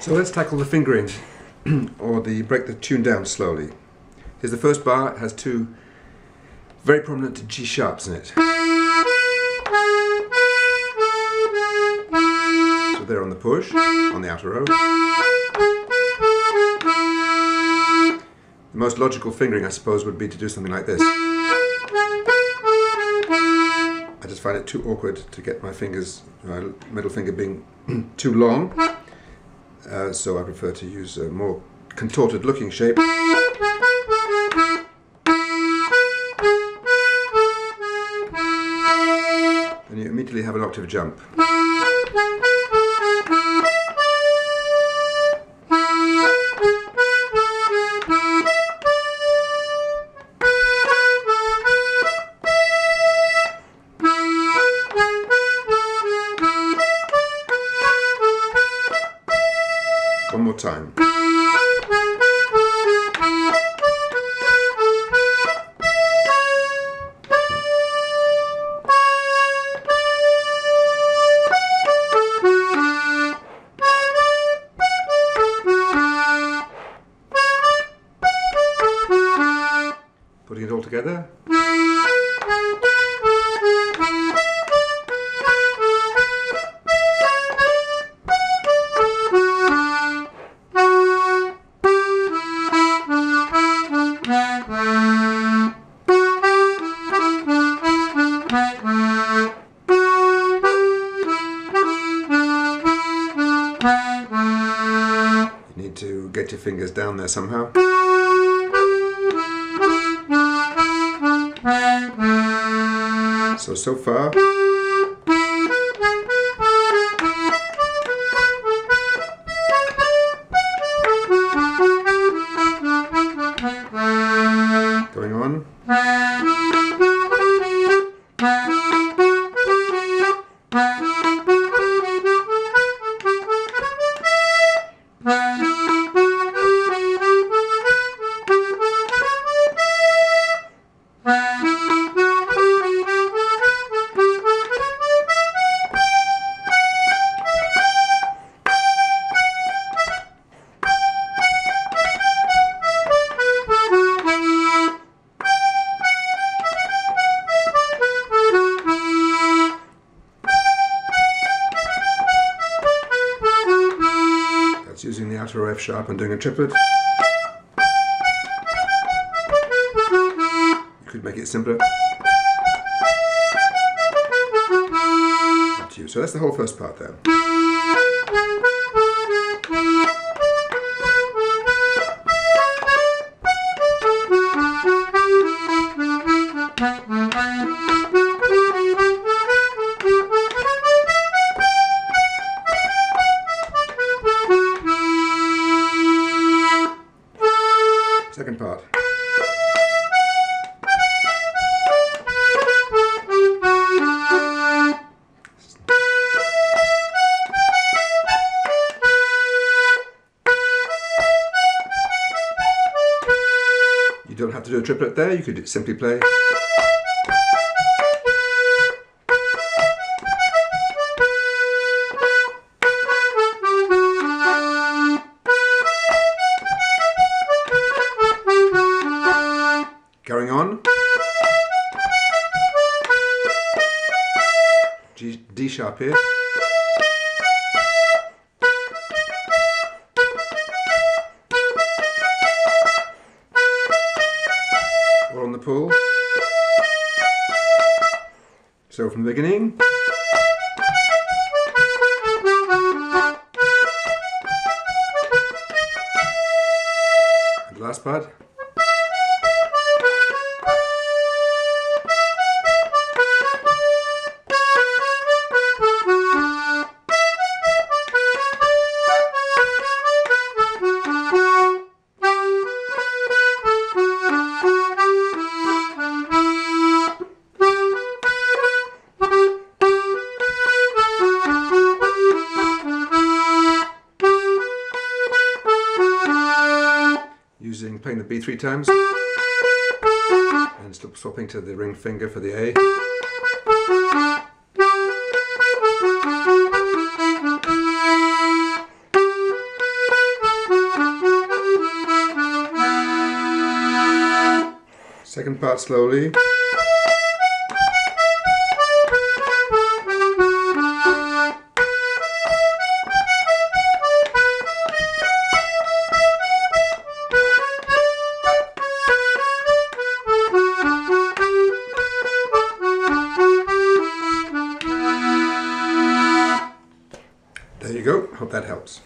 So let's tackle the fingering, or the break the tune down slowly. Here's the first bar, it has two very prominent G sharps in it. So they're on the push, on the outer row. The most logical fingering, I suppose, would be to do something like this. I just find it too awkward to get my fingers, my middle finger being too long. Uh, so I prefer to use a more contorted looking shape. And you immediately have an octave jump. One more time. Putting it all together. Need to get your fingers down there somehow. So, so far. Using the outer F sharp and doing a triplet. You could make it simpler. Up to you. So that's the whole first part there. Don't have to do a triplet there, you could simply play. Going on. G, D sharp here. So from the beginning. Last part. using playing the B three times and swapping to the ring finger for the A. Second part slowly. That helps.